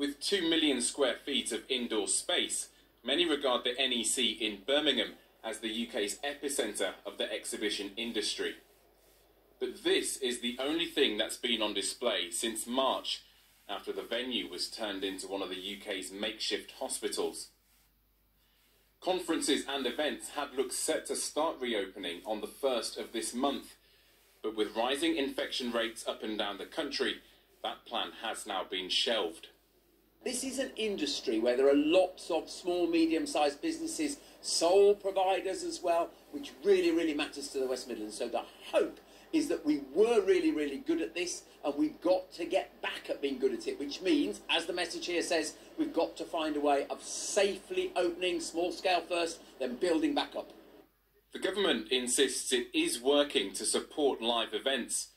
With 2 million square feet of indoor space, many regard the NEC in Birmingham as the UK's epicentre of the exhibition industry. But this is the only thing that's been on display since March, after the venue was turned into one of the UK's makeshift hospitals. Conferences and events had looked set to start reopening on the 1st of this month, but with rising infection rates up and down the country, that plan has now been shelved. This is an industry where there are lots of small, medium sized businesses, sole providers as well, which really, really matters to the West Midlands. So the hope is that we were really, really good at this and we've got to get back at being good at it, which means, as the message here says, we've got to find a way of safely opening small scale first, then building back up. The government insists it is working to support live events.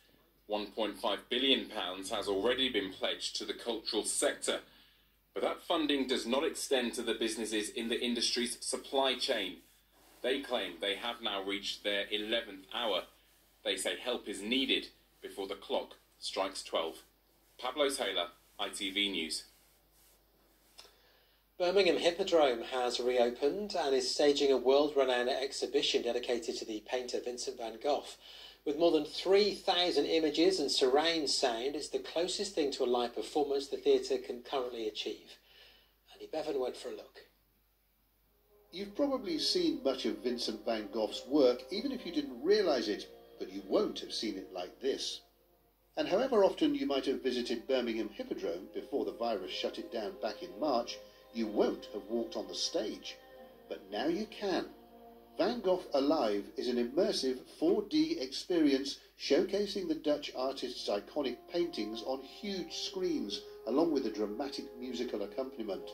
£1.5 billion has already been pledged to the cultural sector, but that funding does not extend to the businesses in the industry's supply chain. They claim they have now reached their 11th hour. They say help is needed before the clock strikes 12. Pablo Taylor, ITV News. Birmingham Hippodrome has reopened and is staging a world renowned exhibition dedicated to the painter Vincent van Gogh. With more than 3,000 images and surround sound, it's the closest thing to a live performance the theatre can currently achieve. Andy Bevan went for a look. You've probably seen much of Vincent van Gogh's work, even if you didn't realise it, but you won't have seen it like this. And however often you might have visited Birmingham Hippodrome before the virus shut it down back in March, you won't have walked on the stage. But now you can. Van Gogh Alive is an immersive 4D experience showcasing the Dutch artist's iconic paintings on huge screens, along with a dramatic musical accompaniment.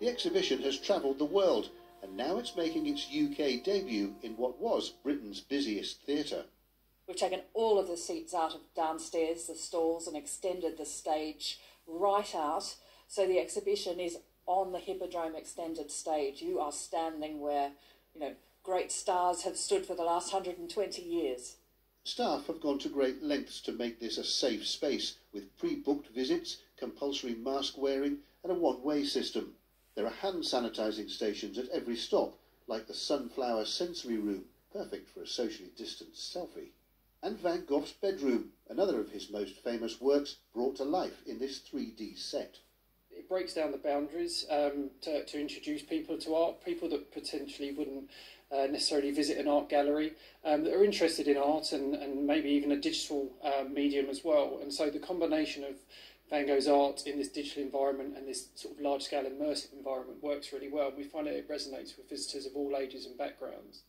The exhibition has travelled the world, and now it's making its UK debut in what was Britain's busiest theatre. We've taken all of the seats out of downstairs, the stalls, and extended the stage right out. So the exhibition is on the Hippodrome extended stage. You are standing where, you know, great stars have stood for the last 120 years. Staff have gone to great lengths to make this a safe space with pre-booked visits, compulsory mask wearing and a one-way system. There are hand sanitising stations at every stop, like the Sunflower Sensory Room, perfect for a socially distanced selfie and Van Gogh's bedroom, another of his most famous works, brought to life in this 3D set. It breaks down the boundaries um, to, to introduce people to art, people that potentially wouldn't uh, necessarily visit an art gallery, um, that are interested in art and, and maybe even a digital uh, medium as well. And so the combination of Van Gogh's art in this digital environment and this sort of large-scale immersive environment works really well. We find that it resonates with visitors of all ages and backgrounds.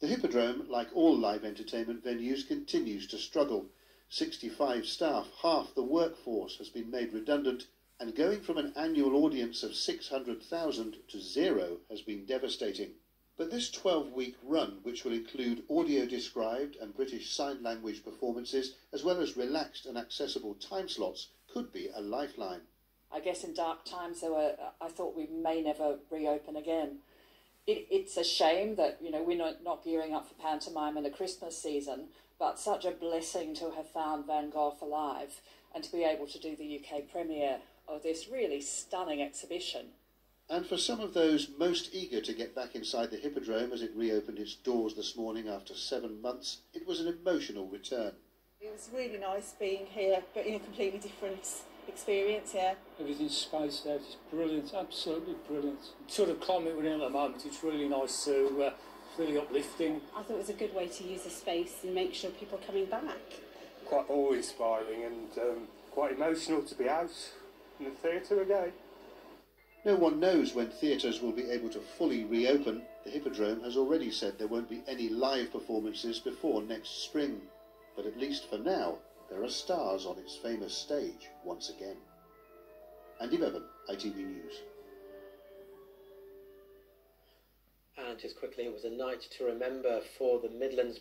The Hippodrome, like all live entertainment venues, continues to struggle. 65 staff, half the workforce, has been made redundant, and going from an annual audience of 600,000 to zero has been devastating. But this 12 week run, which will include audio described and British Sign Language performances, as well as relaxed and accessible time slots, could be a lifeline. I guess in dark times, there were, I thought we may never reopen again it, it's a shame that you know we're not, not gearing up for pantomime in the Christmas season, but such a blessing to have found Van Gogh alive and to be able to do the UK premiere of this really stunning exhibition. And for some of those most eager to get back inside the Hippodrome as it reopened its doors this morning after seven months, it was an emotional return. It was really nice being here, but in a completely different experience, yeah. Everything's spaced out, it's brilliant, absolutely brilliant. Sort of climate we're in at the moment, it's really nice to, uh, really uplifting. I thought it was a good way to use the space and make sure people are coming back. Quite awe-inspiring and um, quite emotional to be out in the theatre again. No one knows when theatres will be able to fully reopen. The Hippodrome has already said there won't be any live performances before next spring. But at least for now, there are stars on its famous stage once again. Andy Bevan, ITV News. And just quickly, it was a night to remember for the Midlands